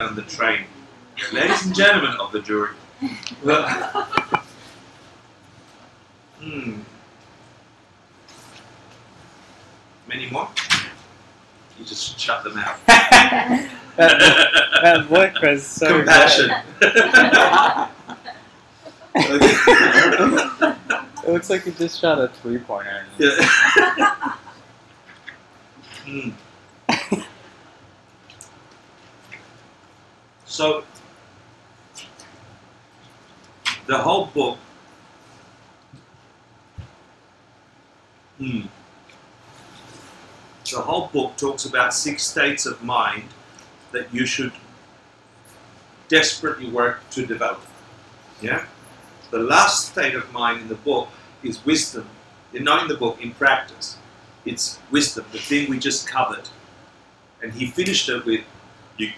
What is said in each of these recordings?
on the train. Ladies and gentlemen of the jury. hmm. Many more? You just shut them out. that, that look was so Compassion. It looks like you just shot a three pointer. Yeah. Hmm. So, the whole book. Hmm. The whole book talks about six states of mind that you should desperately work to develop. Yeah? The last state of mind in the book is wisdom. Not in the book, in practice. It's wisdom, the thing we just covered. And he finished it with you,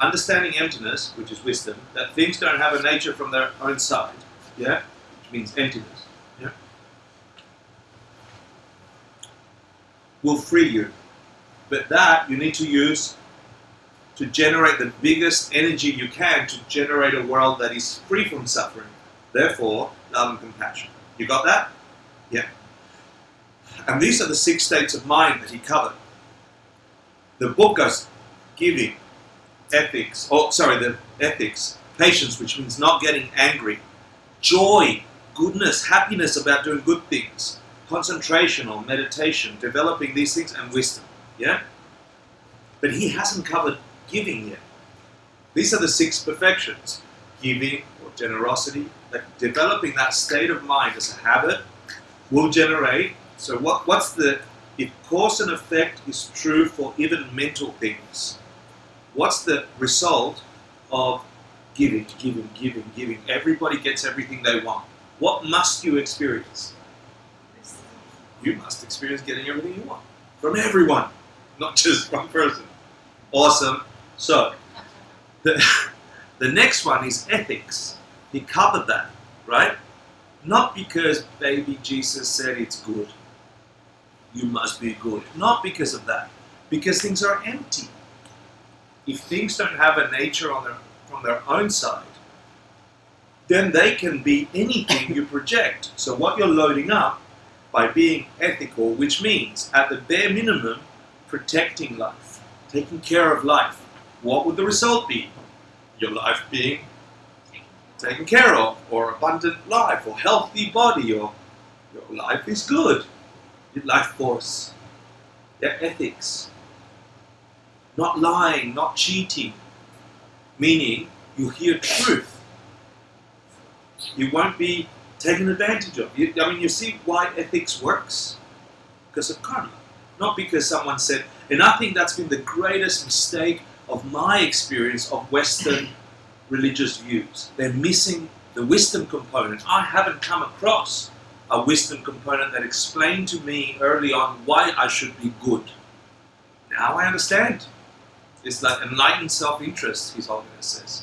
understanding emptiness, which is wisdom, that things don't have a nature from their own side. Yeah? Which means emptiness. Yeah? Will free you. But that you need to use to generate the biggest energy you can to generate a world that is free from suffering. Therefore, love and compassion. You got that? Yeah. And these are the six states of mind that he covered. The book goes giving, ethics, oh, sorry, the ethics, patience, which means not getting angry, joy, goodness, happiness about doing good things, concentration or meditation, developing these things, and wisdom. Yeah? But he hasn't covered giving yet. These are the six perfections giving or generosity, that developing that state of mind as a habit will generate. So, what, what's the, if cause and effect is true for even mental things, what's the result of giving, giving, giving, giving? Everybody gets everything they want. What must you experience? You must experience getting everything you want from everyone, not just one person. Awesome. So, the, the next one is ethics. He covered that, right? Not because baby Jesus said it's good. You must be good. Not because of that. Because things are empty. If things don't have a nature on their, their own side, then they can be anything you project. So what you're loading up by being ethical, which means at the bare minimum, protecting life, taking care of life. What would the result be? Your life being taken care of, or abundant life, or healthy body, or your life is good. Your life force. Your ethics. Not lying, not cheating. Meaning, you hear truth. You won't be taken advantage of. You, I mean, you see why ethics works? Because of karma. Not because someone said, and I think that's been the greatest mistake of my experience of Western religious views. They're missing the wisdom component. I haven't come across a wisdom component that explained to me early on why I should be good. Now I understand. It's like enlightened self interest, his holiness says.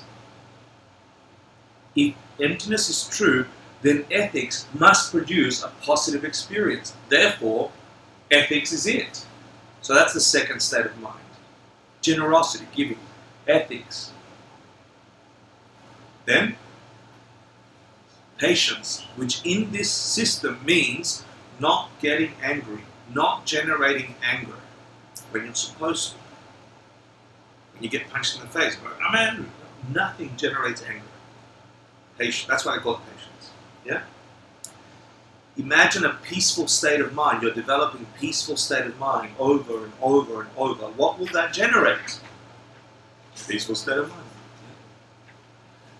If emptiness is true, then ethics must produce a positive experience. Therefore, ethics is it. So that's the second state of mind. Generosity, giving, ethics. Then, patience, which in this system means not getting angry, not generating anger when you're supposed to. When you get punched in the face, But I'm angry. Nothing generates anger. Patience. That's why I call it patience. Yeah? Imagine a peaceful state of mind. You're developing peaceful state of mind over and over and over. What will that generate? Peaceful state of mind.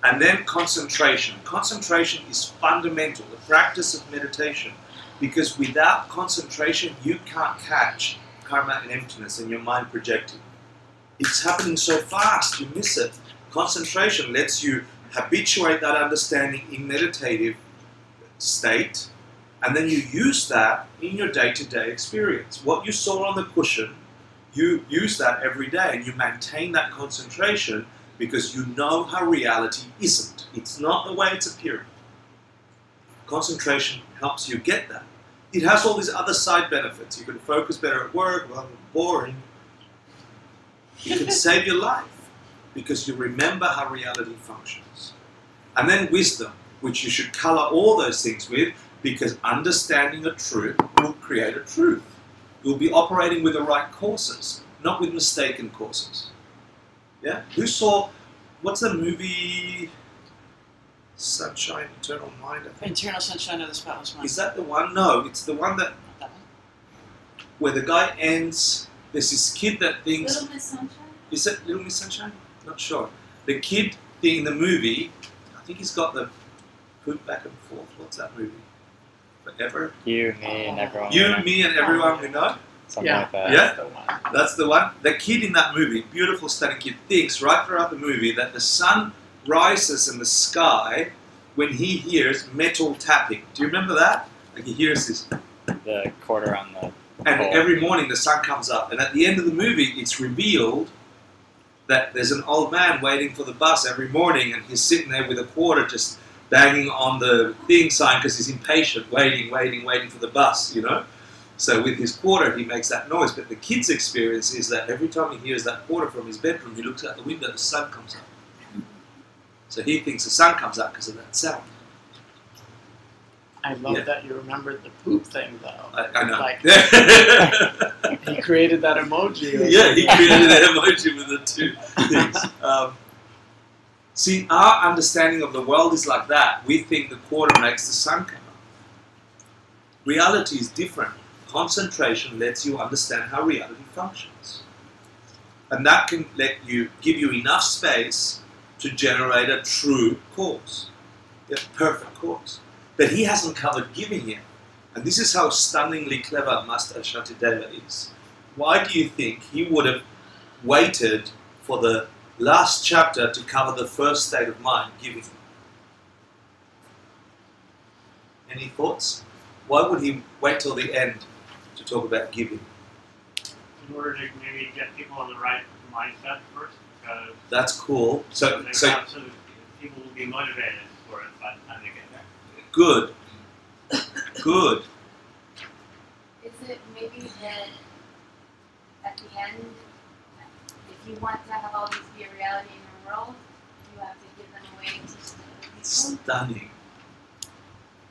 And then concentration. Concentration is fundamental, the practice of meditation. Because without concentration, you can't catch karma and emptiness and your mind projecting. It's happening so fast, you miss it. Concentration lets you habituate that understanding in meditative state, and then you use that in your day to day experience. What you saw on the cushion, you use that every day, and you maintain that concentration because you know how reality isn't. It's not the way it's appearing. Concentration helps you get that. It has all these other side benefits. You can focus better at work rather boring. It can save your life. because you remember how reality functions. And then wisdom, which you should color all those things with because understanding a truth will create a truth. You'll be operating with the right courses, not with mistaken courses. Yeah? Who saw, what's the movie Sunshine, Eternal Mind? Eternal Sunshine of the Spotless Mind. Is that the one? No, it's the one that that one. where the guy ends. There's this kid that thinks Little Miss Sunshine? is it Little Miss Sunshine? Not sure. The kid thing in the movie, I think he's got the poop back and forth. What's that movie? Forever. You, me, and everyone. You, know. me, and everyone we know. Something Yeah. like that. Yeah. That's the one. That's the one. The kid in that movie, beautiful, stunning kid, thinks right throughout the movie that the sun rises in the sky when he hears metal tapping. Do you remember that? Like he hears this The quarter on the. Every morning the sun comes up, and at the end of the movie, it's revealed that there's an old man waiting for the bus every morning, and he's sitting there with a quarter just banging on the thing sign because he's impatient, waiting, waiting, waiting for the bus, you know? So with his quarter, he makes that noise. But the kid's experience is that every time he hears that quarter from his bedroom, he looks out the window, the sun comes up. So he thinks the sun comes up because of that sound. I love Yeah. that you remembered the poop thing, though. I, I know. Like- He created that emoji. yeah, he created that emoji with the two things. Um, see, our understanding of the world is like that. We think the quarter makes the sun come up. Reality is different. Concentration lets you understand how reality functions. And that can let you give you enough space to generate a true cause. A perfect cause. But he hasn't covered giving yet. And this is how stunningly clever Master Shantideva is. Why do you think he would have waited for the last chapter to cover the first state of mind, giving? Any thoughts? Why would he wait till the end to talk about giving? in order to maybe get people on the right mindset first, because That's cool. So, so have people will be motivated for it by the time they. Good, good. Is it maybe that at the end, if you want to have all these be a reality in your world, you have to give them away to people? Stunning.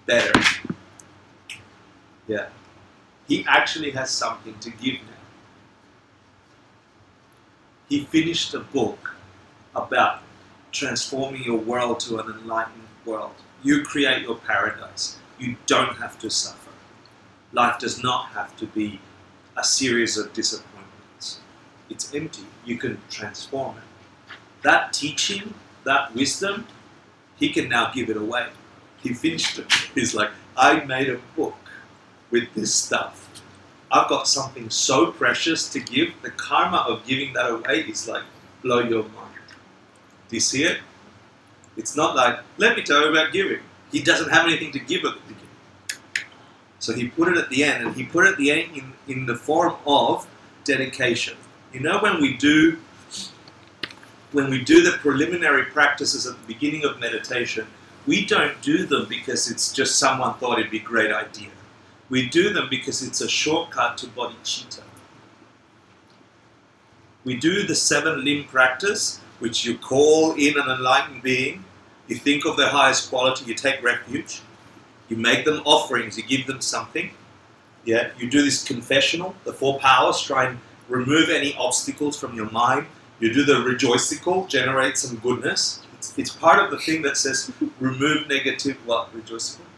Better. Yeah. He actually has something to give now. He finished a book about transforming your world to an enlightened world. You create your paradise. You don't have to suffer. Life does not have to be a series of disappointments. It's empty. You can transform it. That teaching, that wisdom, he can now give it away. He finished it. He's like, I made a book with this stuff. I've got something so precious to give. The karma of giving that away is like blow your mind. Do you see it? It's not like, let me tell you about giving. He doesn't have anything to give at the beginning. So he put it at the end, and he put it at the end in, in the form of dedication. You know when we do when we do the preliminary practices at the beginning of meditation, we don't do them because it's just someone thought it'd be a great idea. We do them because it's a shortcut to bodhicitta. We do the seven limb practice, which you call in an enlightened being. You think of their highest quality, you take refuge. You make them offerings, you give them something. Yeah, you do this confessional, the four powers, try and remove any obstacles from your mind. You do the rejoicicle, generate some goodness. It's, it's part of the thing that says remove negative what? Rejoicicle?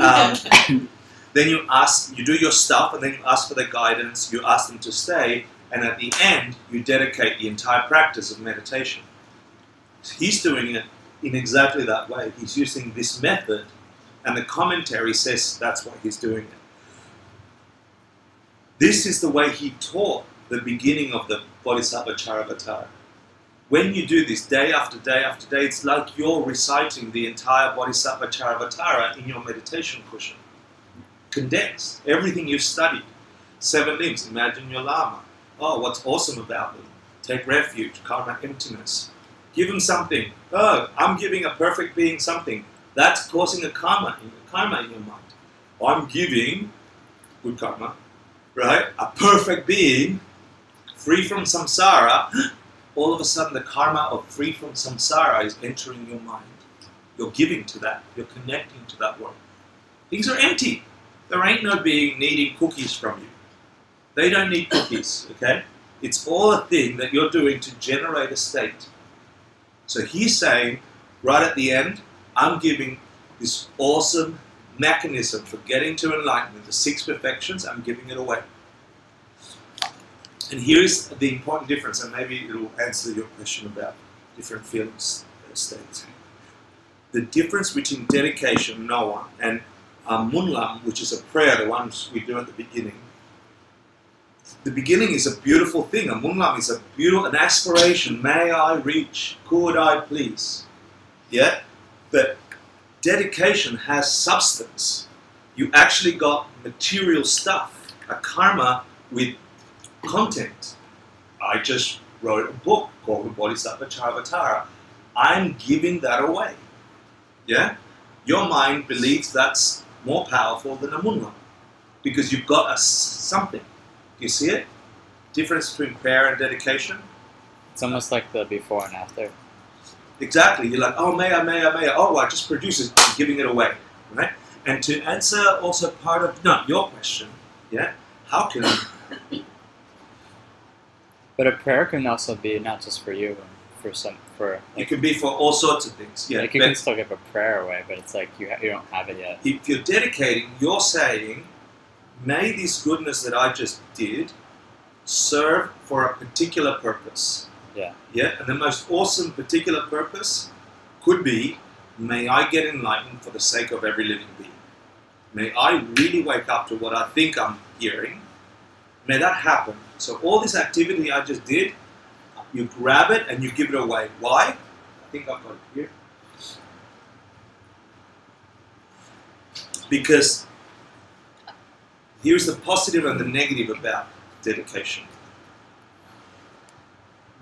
Um, then you ask, you do your stuff, and then you ask for their guidance. You ask them to stay, and at the end, you dedicate the entire practice of meditation. He's doing it in exactly that way. He's using this method, and the commentary says that's why he's doing it. This is the way he taught the beginning of the Bodhisattva Charyavatara. When you do this day after day after day, it's like you're reciting the entire Bodhisattva Charyavatara in your meditation cushion. Condensed. Everything you've studied. Seven limbs. Imagine your Lama. Oh, what's awesome about them? Take refuge. Karma emptiness. Give them something. Oh, I'm giving a perfect being something. That's causing a karma, karma in your mind. I'm giving good karma, right? A perfect being, free from samsara. all of a sudden the karma of free from samsara is entering your mind. You're giving to that. You're connecting to that world. Things are empty. There ain't no being needing cookies from you. They don't need cookies, okay? It's all a thing that you're doing to generate a state. So he's saying, right at the end, I'm giving this awesome mechanism for getting to enlightenment, the six perfections, I'm giving it away. And here's the important difference, and maybe it'll answer your question about different feelings uh, states. The difference between dedication, Noah, and um, Munlam, which is a prayer, the ones we do at the beginning. The beginning is a beautiful thing. A Munlam is a beautiful, an aspiration. May I reach? Could I please? Yeah, but dedication has substance. You actually got material stuff, a karma with content. I just wrote a book called the Bodhisattva Charyavatara. I'm giving that away. Yeah? Your mind believes that's more powerful than a munlam because you've got a something. Do you see it? Difference between prayer and dedication? It's almost like the before and after. Exactly. You're like, oh, may I, may I, may I. Oh, I just produce it. I'm giving it away. Right? And to answer also part of, no, your question, yeah? How can But a prayer can also be not just for you, for some for it like, could be for all sorts of things. Yeah. like you can still give a prayer away, but it's like you ha- you don't have it yet. if you're dedicating, you're saying, may this goodness that I just did serve for a particular purpose. Yeah. Yeah, and the most awesome particular purpose could be, may I get enlightened for the sake of every living being. May I really wake up to what I think I'm hearing. May that happen. So all this activity I just did, you grab it and you give it away. Why? I think I've got it here. Because here's the positive and the negative about dedication.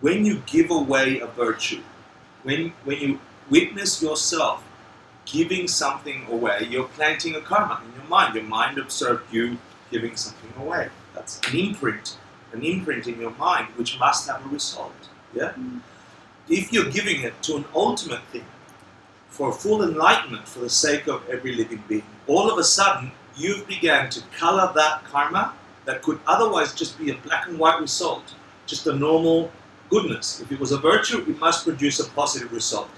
When you give away a virtue, when, when you witness yourself giving something away, you're planting a karma in your mind. Your mind observed you giving something away. That's an imprint, an imprint in your mind which must have a result. Yeah? If you're giving it to an ultimate thing, for full enlightenment for the sake of every living being, all of a sudden you've began to color that karma that could otherwise just be a black and white result, just a normal goodness. If it was a virtue, it must produce a positive result.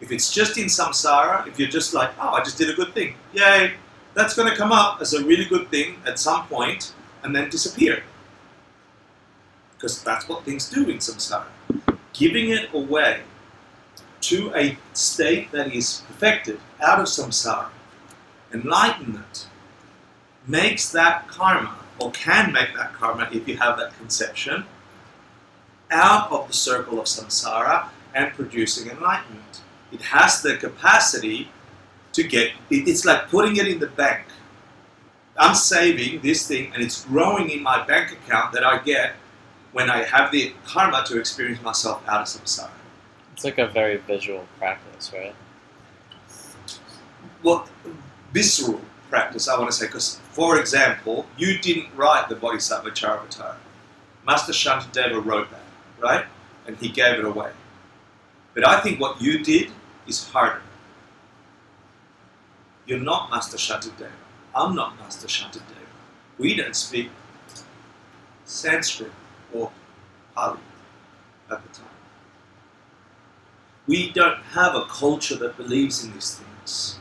If it's just in samsara, if you're just like, oh, I just did a good thing, yay, that's going to come up as a really good thing at some point and then disappear. Because that's what things do in samsara. Giving it away to a state that is perfected out of samsara, enlightenment, makes that karma, or can make that karma if you have that conception, out of the circle of samsara and producing enlightenment. It has the capacity to get, it's like putting it in the bank. I'm saving this thing and it's growing in my bank account that I get when I have the karma to experience myself out of samsara. It's like a very visual practice, right? well, visceral practice, I want to say, because, for example, you didn't write the Bodhisattva Charyavatara. Master Shantideva wrote that, right? And he gave it away. But I think what you did is harder. You're not Master Shantideva. I'm not Master Shantideva. We don't speak Sanskrit or Pali at the time. We don't have a culture that believes in these things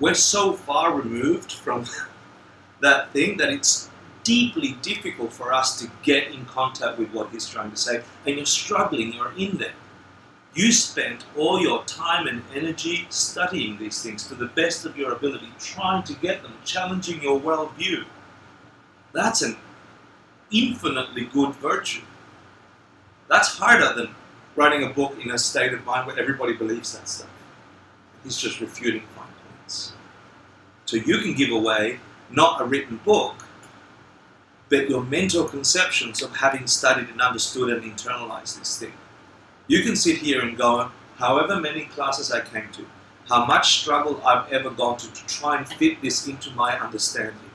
we're so far removed from that thing that it's deeply difficult for us to get in contact with what he's trying to say. And you're struggling, you're in there. You spent all your time and energy studying these things to the best of your ability, trying to get them, challenging your worldview. That's an infinitely good virtue. That's harder than writing a book in a state of mind where everybody believes that stuff. He's just refuting. So you can give away not a written book, but your mental conceptions of having studied and understood and internalized this thing. You can sit here and go, however many classes I came to, how much struggle I've ever gone to to try and fit this into my understanding.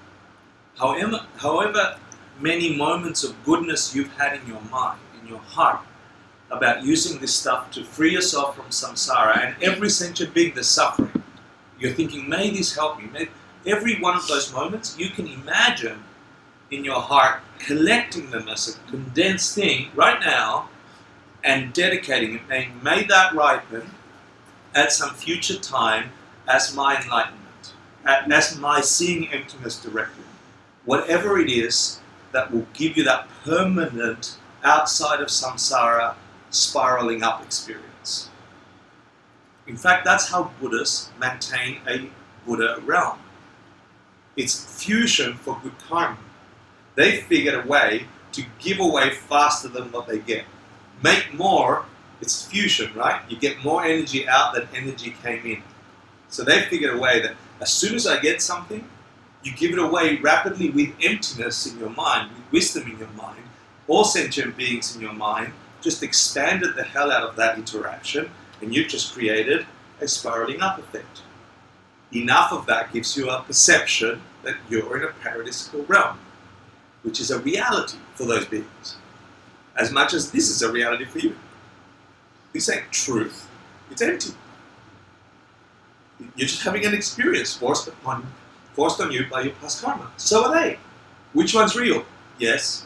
However, however many moments of goodness you've had in your mind, in your heart about using this stuff to free yourself from samsara and every sentient being that's suffering, you're thinking, may this help me? May, every one of those moments, you can imagine in your heart collecting them as a condensed thing right now and dedicating it, may that ripen at some future time as my enlightenment, as my seeing emptiness directly. Whatever it is that will give you that permanent outside of samsara spiraling up experience. In fact, that's how Buddhists maintain a Buddha realm. It's fusion for good karma. They figured a way to give away faster than what they get. Make more, it's fusion, right? You get more energy out than energy came in. So they figured a way that as soon as I get something, you give it away rapidly with emptiness in your mind, with wisdom in your mind, all sentient beings in your mind, just expanded the hell out of that interaction, and you've just created a spiraling up effect. Enough of that gives you a perception that you're in a paradisical realm, which is a reality for those beings, as much as this is a reality for you. This ain't truth, it's empty. You're just having an experience forced upon forced on you by your past karma. So are they. Which one's real? Yes.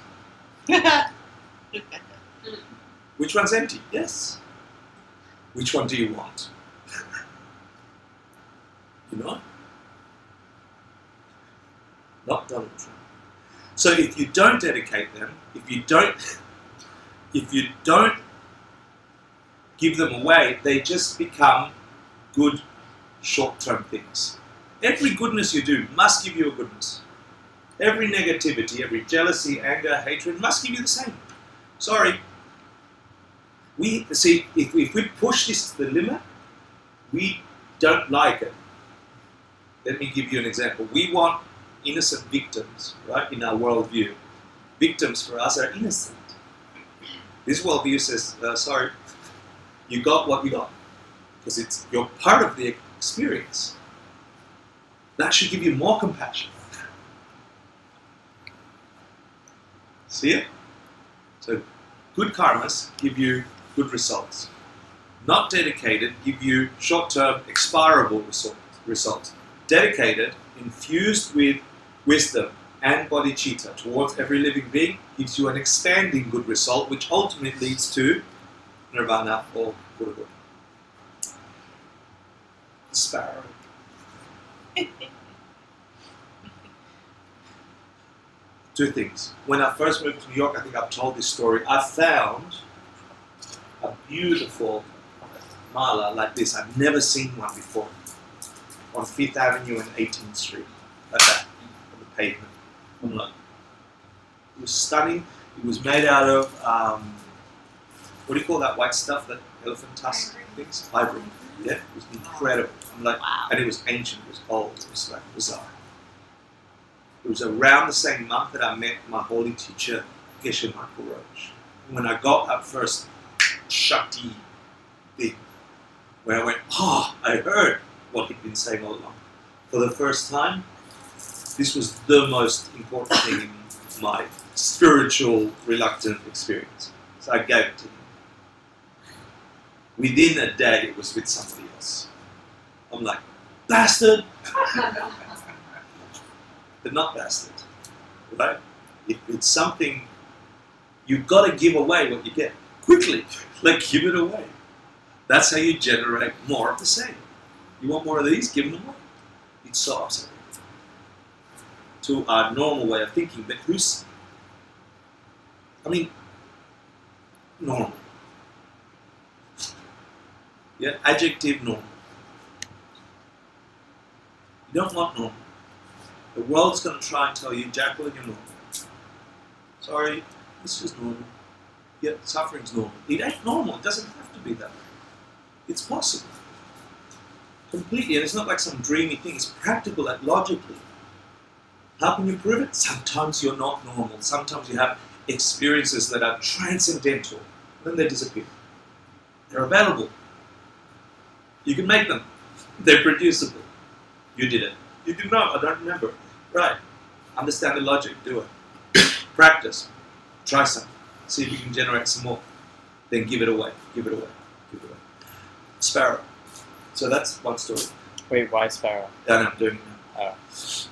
Which one's empty? Yes. Which one do you want? you know? Not Donald Trump. So if you don't dedicate them, if you don't if you don't give them away, they just become good short-term things. Every goodness you do must give you a goodness. Every negativity, every jealousy, anger, hatred must give you the same. Sorry. We see if, if we push this to the limit, we don't like it. Let me give you an example. We want innocent victims, right, in our worldview. Victims for us are innocent. This worldview says, uh, sorry, you got what you got. Because it's you're part of the experience. That should give you more compassion. See it? So, good karmas give you good results. Not dedicated give you short term, expirable result, results. Dedicated, infused with wisdom and bodhicitta towards every living being, gives you an expanding good result, which ultimately leads to nirvana or Buddhahood. Sparrow. Two things. When I first moved to New York, I think I've told this story. I found a beautiful mala like this. I've never seen one before. On Fifth Avenue and 18th Street, like that, on the pavement. I'm like, it was stunning. It was made out of um, what do you call that white stuff? That elephant tusk Ivory. things? Ivory. Yeah, it was incredible. I'm like, Wow. and it was ancient. It was old. It was like bizarre. It was around the same month that I met my holy teacher, Geshe Michael Roach. When I got that first Shakti thing, where I went, oh, I heard what he'd been saying all along. For the first time, this was the most important thing in my spiritual reluctant experience. So I gave it to him. Within a day, it was with somebody else. I'm like, bastard! but not bastard, right? If it's something, you've got to give away what you get quickly. Like, give it away. That's how you generate more of the same. You want more of these? Give them away. It's so upsetting to our normal way of thinking. But who's, I mean, normal. Yeah, adjective normal. You don't want normal. The world's going to try and tell you, Jacqueline, you're normal. Sorry, it's just normal. Yeah, suffering's normal. It ain't normal. It doesn't have to be that way. It's possible. Completely. And it's not like some dreamy thing. It's practical and logically. How can you prove it? Sometimes you're not normal. Sometimes you have experiences that are transcendental. Then they disappear. They're available. You can make them. They're producible. You did it. You did not. I don't remember. Right. Understand the logic. Do it. Practice. Try something. See if you can generate some more. Then give it away. Give it away. Give it away. Sparrow. So that's one story. Wait, why sparrow? Yeah, no, I'm doing it now. Oh.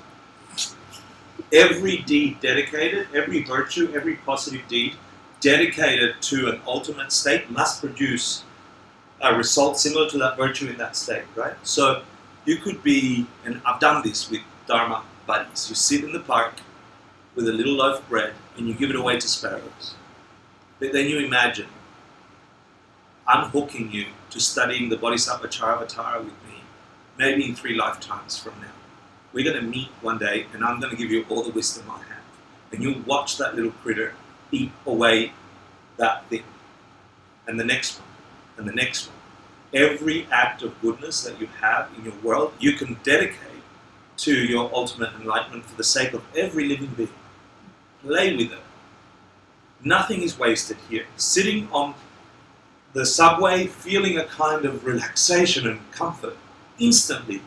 Every deed dedicated, every virtue, every positive deed dedicated to an ultimate state must produce a result similar to that virtue in that state, right? So you could be, and I've done this with Dharma buddies. You sit in the park with a little loaf of bread and you give it away to sparrows. But then you imagine unhooking you to studying the Bodhisattva Charyavatara with me, maybe in three lifetimes from now. We're going to meet one day and I'm going to give you all the wisdom I have. And you'll watch that little critter eat away that thing. And the next one, and the next one. Every act of goodness that you have in your world, you can dedicate to your ultimate enlightenment for the sake of every living being. Play with it. Nothing is wasted here. Sitting on the subway, feeling a kind of relaxation and comfort instantly.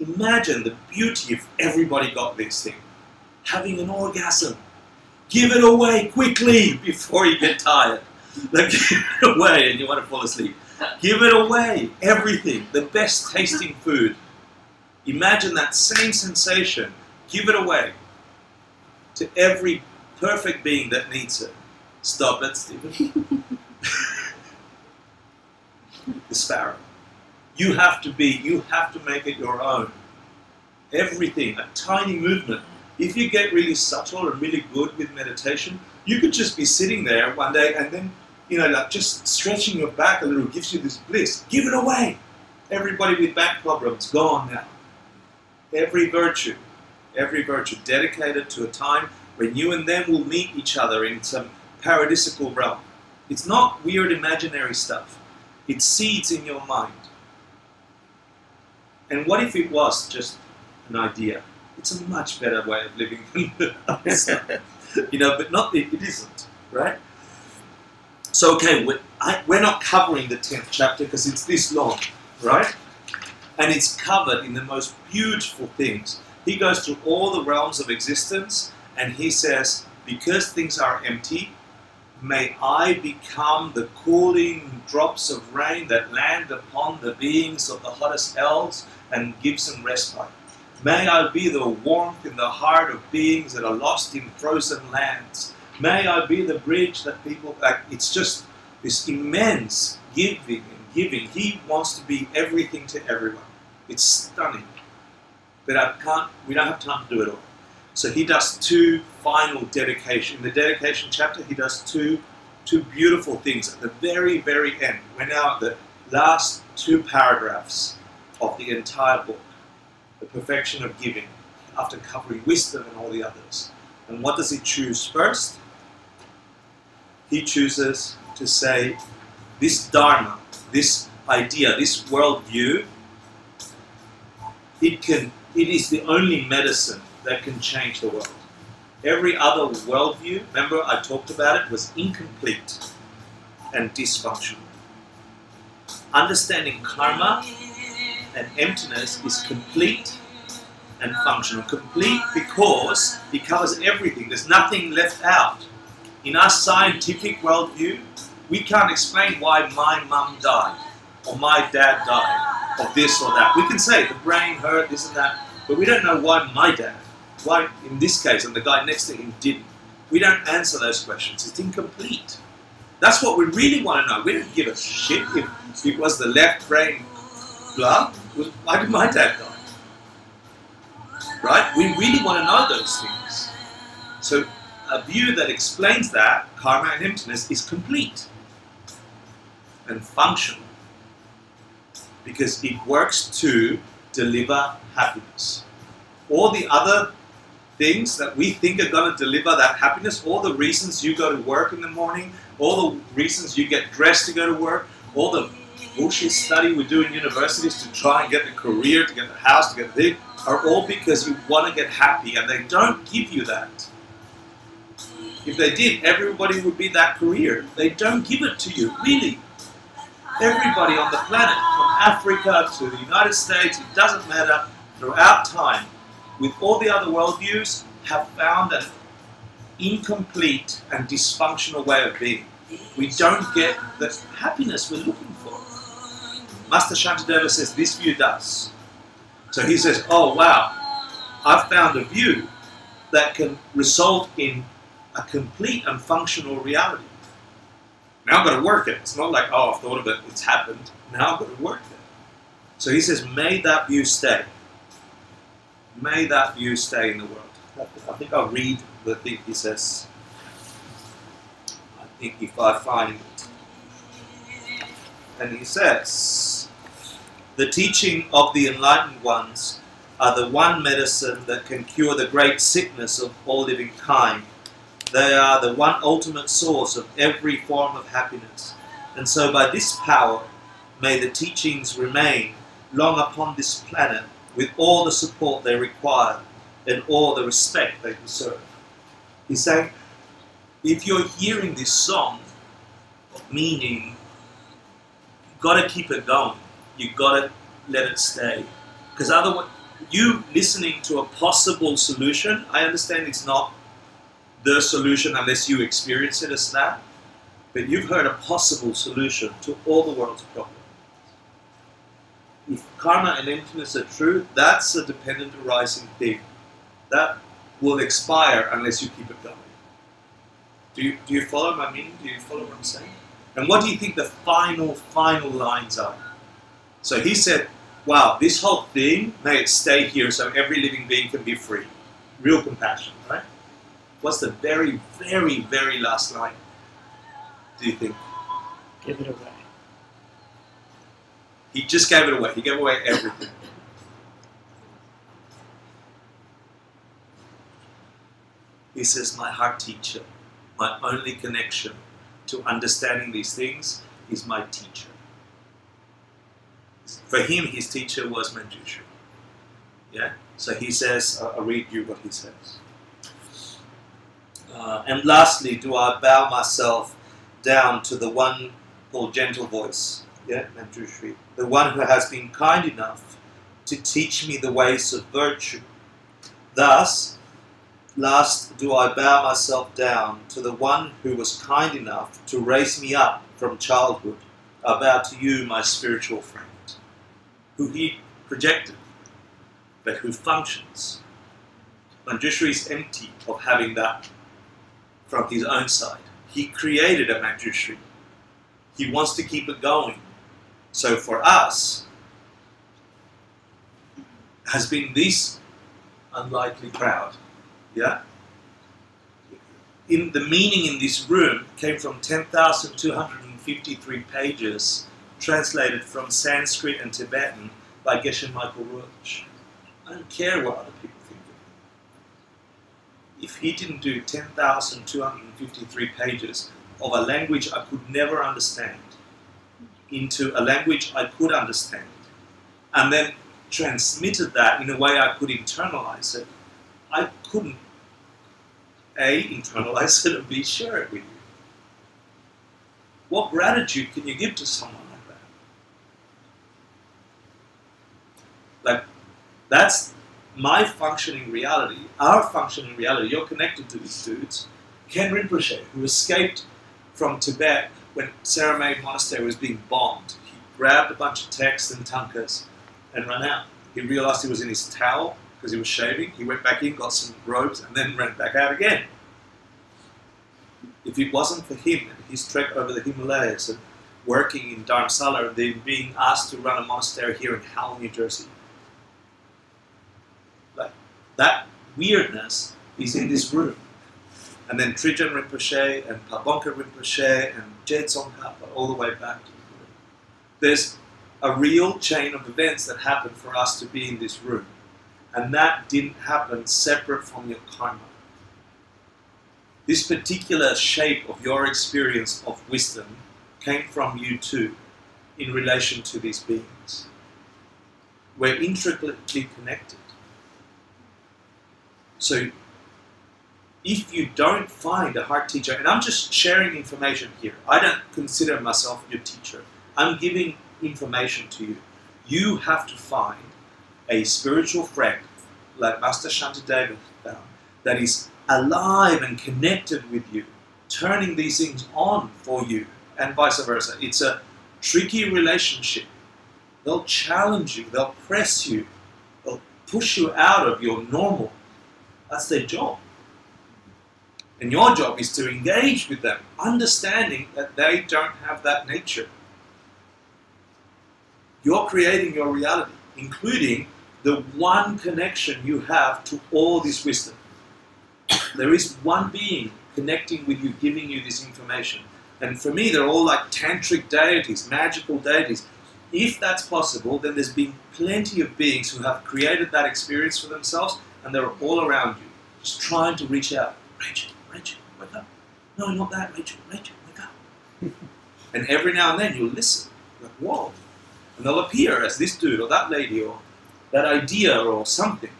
Imagine the beauty if everybody got this thing. Having an orgasm. Give it away quickly before you get tired. Like, give it away and you want to fall asleep. Give it away. Everything. The best tasting food. Imagine that same sensation. Give it away to every perfect being that needs it. Stop it, Stephen. the sparrow. You have to be, you have to make it your own. Everything, a tiny movement. If you get really subtle and really good with meditation, you could just be sitting there one day and then, you know, like just stretching your back a little gives you this bliss. Give it away. Everybody with back problems, gone now. Every virtue, every virtue dedicated to a time when you and them will meet each other in some paradisical realm. It's not weird imaginary stuff. It seeds in your mind. And what if it was just an idea? It's a much better way of living than. You know, but not it, it isn't, right? So okay, we're, I, we're not covering the tenth chapter because it's this long, right? And it's covered in the most beautiful things. He goes through all the realms of existence, and he says, because things are empty, May I become the cooling drops of rain that land upon the beings of the hottest hells and give some respite. May I be the warmth in the heart of beings that are lost in frozen lands. May I be the bridge that people, like, it's just this immense giving and giving. He wants to be everything to everyone. It's stunning. But I can't, we don't have time to do it all. So he does two final dedication. In the dedication chapter, he does two, two beautiful things at the very, very end. We're now at the last two paragraphs of the entire book, the perfection of giving, after covering wisdom and all the others. And what does he choose first? He chooses to say, this dharma, this idea, this worldview, it can, it is the only medicine that can change the world. Every other worldview, remember I talked about it, was incomplete and dysfunctional. Understanding karma and emptiness is complete and functional. Complete because it covers everything. There's nothing left out. In our scientific worldview, we can't explain why my mum died or my dad died or this or that. We can say the brain hurt, this and that, but we don't know why my dad why in this case and the guy next to him didn't? We don't answer those questions. It's incomplete. That's what we really want to know. We don't give a shit if it was the left brain blah. Why did my dad die? Right? We really want to know those things. So a view that explains that, karma and emptiness, is complete and functional because it works to deliver happiness. All the other things that we think are going to deliver that happiness, all the reasons you go to work in the morning, all the reasons you get dressed to go to work, all the bullshit study we do in universities to try and get the career, to get the house, to get thing, are all because you want to get happy and they don't give you that. If they did, everybody would be that career. They don't give it to you, really. Everybody on the planet, from Africa to the United States, it doesn't matter, throughout time, with all the other worldviews, have found an incomplete and dysfunctional way of being. We don't get the happiness we're looking for. Master Shantideva says this view does. So he says, oh wow, I've found a view that can result in a complete and functional reality. Now I've got to work it. It's not like, oh, I've thought of it, it's happened. Now I've got to work it. So he says, may that view stay. May that view stay in the world. I think I'll read the thing he says. I think if I find it. And he says, the teaching of the enlightened ones are the one medicine that can cure the great sickness of all living kind. They are the one ultimate source of every form of happiness. And so, by this power, may the teachings remain long upon this planet with all the support they require and all the respect they deserve. He's saying, if you're hearing this song of meaning, you've got to keep it going. You've got to let it stay. Because otherwise, you listening to a possible solution, I understand it's not the solution unless you experience it as that, but you've heard a possible solution to all the world's problems. If karma and emptiness are true, that's a dependent arising thing. That will expire unless you keep it going. Do you, do you follow my meaning? Do you follow what I'm saying? And what do you think the final, final lines are? So he said, wow, this whole thing, may it stay here so every living being can be free. Real compassion, right? What's the very, very, very last line? Do you think? Give it away. He just gave it away. He gave away everything. he says, My heart teacher, my only connection to understanding these things is my teacher. For him, his teacher was Manjushri. Yeah? So he says, I'll read you what he says. Uh, and lastly, do I bow myself down to the one called Gentle Voice, yeah, Manjushri, the one who has been kind enough to teach me the ways of virtue. Thus, last do I bow myself down to the one who was kind enough to raise me up from childhood. I bow to you, my spiritual friend, who he projected, but who functions. Manjushri is empty of having that from his own side. He created a Manjushri. He wants to keep it going. So for us, has been this unlikely crowd. Yeah? In the meaning in this room came from 10,253 pages translated from Sanskrit and Tibetan by Geshe Michael Roach. I don't care what other people think of him. If he didn't do 10,253 pages of a language I could never understand into a language I could understand, and then transmitted that in a way I could internalize it, I couldn't A, internalize it, and B, share it with you. What gratitude can you give to someone like that? Like, that's my functioning reality, our functioning reality. You're connected to these dudes. Khen Rinpoche, who escaped from Tibet when Sera Mey Monastery was being bombed, he grabbed a bunch of texts and thangkas and ran out. He realized he was in his towel because he was shaving. He went back in, got some robes, and then ran back out again. If it wasn't for him and his trek over the Himalayas and working in Dharamsala and then being asked to run a monastery here in Howell, New Jersey, like that weirdness is in this room. And then Trijang Rinpoche and Pabongka Rinpoche and Je Tsongkhapa all the way back to the room. There's a real chain of events that happened for us to be in this room. And that didn't happen separate from your karma. This particular shape of your experience of wisdom came from you too, in relation to these beings. We're intricately connected. So, if you don't find a heart teacher, and I'm just sharing information here, I don't consider myself your teacher. I'm giving information to you. You have to find a spiritual friend like Master Shantideva found that is alive and connected with you, turning these things on for you, and vice versa. It's a tricky relationship. They'll challenge you, they'll press you, they'll push you out of your normal. That's their job. And your job is to engage with them, understanding that they don't have that nature. You're creating your reality, including the one connection you have to all this wisdom. There is one being connecting with you, giving you this information. And for me, they're all like tantric deities, magical deities. If that's possible, then there's been plenty of beings who have created that experience for themselves, and they're all around you, just trying to reach out. Rachel, wake up. No, not that, Rachel, Rachel, wake up. and every now and then you'll listen, like, whoa. And they'll appear as this dude or that lady or that idea or something.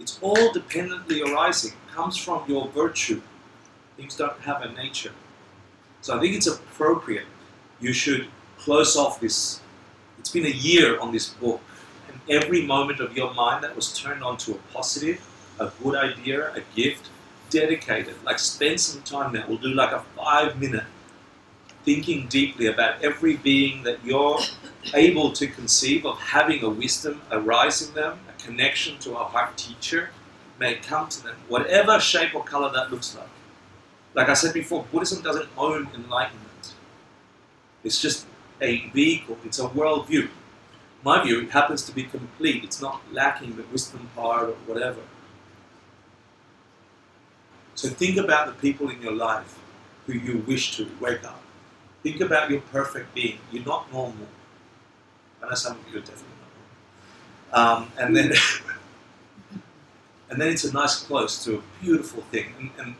It's all dependently arising, it comes from your virtue. Things don't have a nature. So I think it's appropriate. You should close off this. It's been a year on this book, and every moment of your mind that was turned on to a positive, a good idea, a gift, dedicated. Like spend some time there. We'll do like a five minute thinking deeply about every being that you're able to conceive of having a wisdom arise in them, a connection to a heart teacher may come to them, whatever shape or color that looks like. Like I said before, Buddhism doesn't own enlightenment. It's just a vehicle, it's a worldview. My view, it happens to be complete. It's not lacking the wisdom part or whatever. So think about the people in your life who you wish to wake up. Think about your perfect being. You're not normal. I know some of you are definitely not normal. Um, and then, and then it's a nice close to a beautiful thing. And, and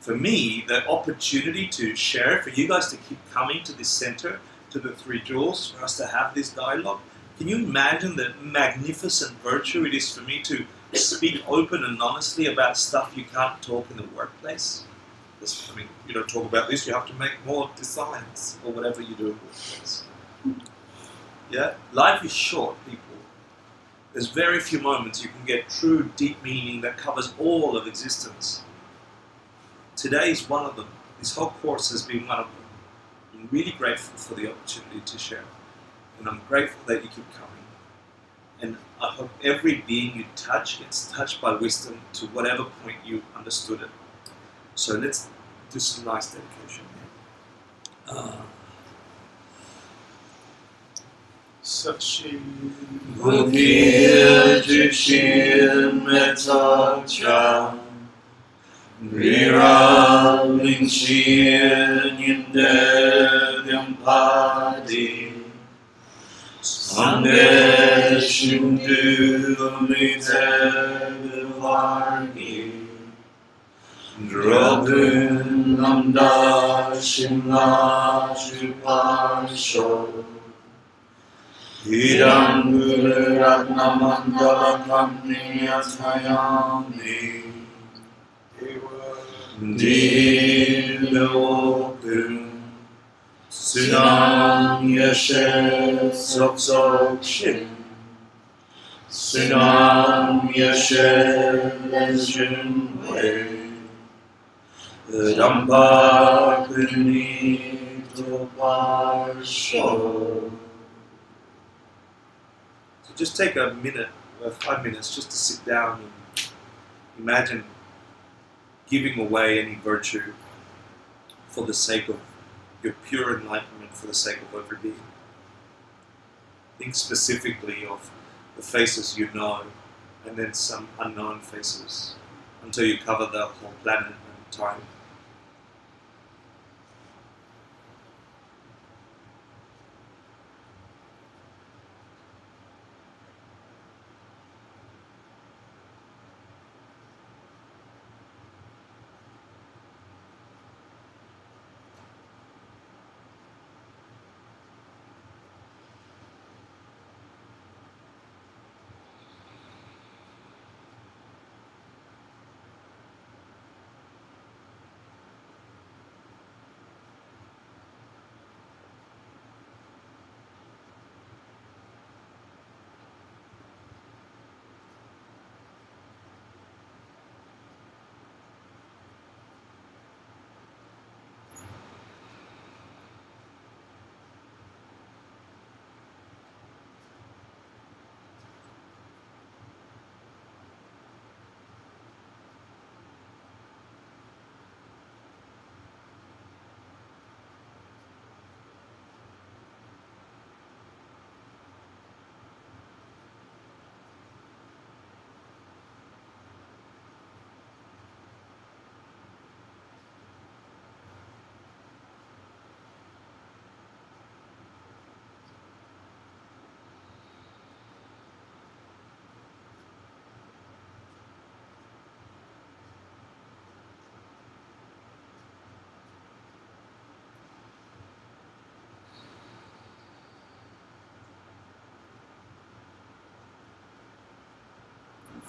for me, the opportunity to share, for you guys to keep coming to this center, to the Three Jewels, for us to have this dialogue. Can you imagine the magnificent virtue it is for me to speak open and honestly about stuff you can't talk in the workplace? I mean, you don't talk about this, you have to make more designs or whatever you do in the workplace. Yeah? Life is short, people. There's very few moments you can get true, deep meaning that covers all of existence. Today is one of them. This whole course has been one of them. I'm really grateful for the opportunity to share. And I'm grateful that you keep coming. And I hope every being you touch gets touched by wisdom to whatever point you understood it. So let's do some nice dedication. Uh, Sachi. Bukir Jishin Metacha Rira Lingshin Yinde Vyamphadi Sangye Shundu Mite Vargi Drobun Namda Shimla Shupasho Idam Guru Ratnamandala Kamniyatayami Dilokun Yashe Sok Sok Shin So just take a minute, or five minutes, just to sit down and imagine giving away any virtue for the sake of your pure enlightenment, for the sake of every being. Think specifically of the faces you know, and then some unknown faces, until you cover the whole planet and time.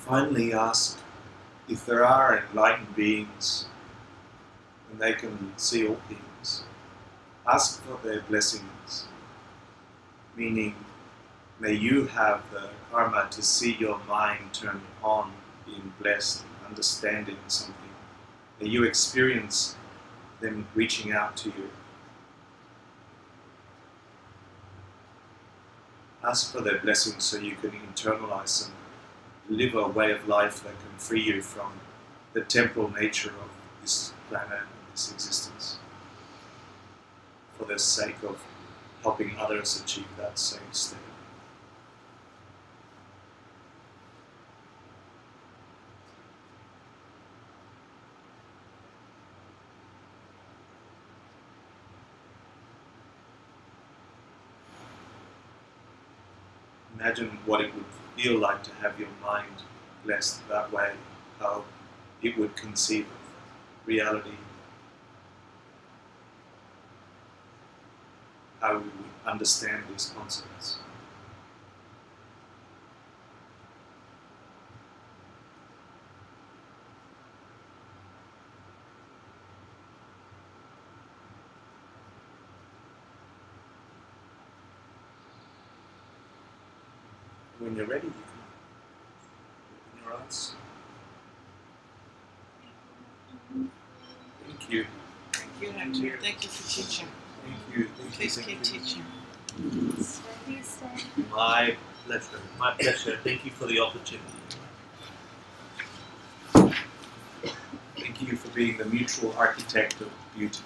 Finally ask if there are enlightened beings and they can see all things. Ask for their blessings, meaning, may you have the karma to see your mind turn on, being blessed, understanding something. May you experience them reaching out to you. Ask for their blessings so you can internalize them, live a way of life that can free you from the temporal nature of this planet and this existence for the sake of helping others achieve that same state. Imagine what it would feel like to have your mind blessed that way, how it would conceive of reality, how we would understand these concepts. When you're ready, you can open your eyes. Thank you. Thank you. Thank you for teaching. Thank you. Thank. Please Thank keep you. teaching. My pleasure. My pleasure. Thank you for the opportunity. Thank you for being the mutual architect of beauty.